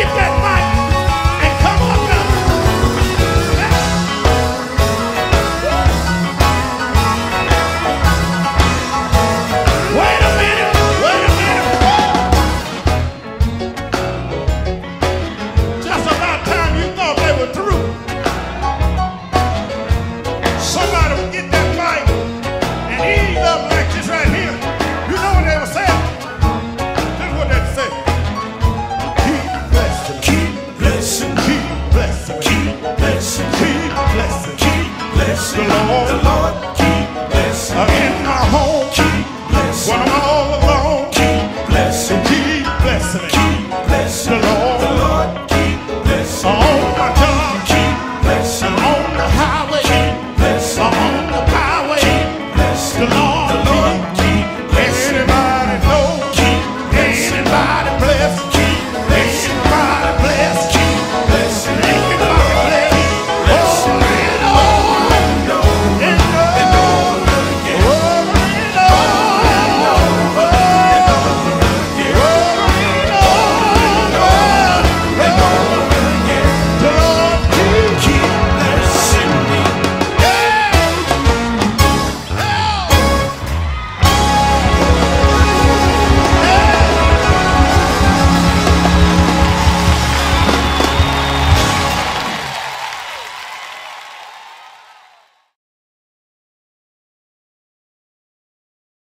Get that money. The Lord keep blessing. In my home. Keep blessing. When I'm all alone. Keep blessing. Keep blessing. Keep blessing. The Lord.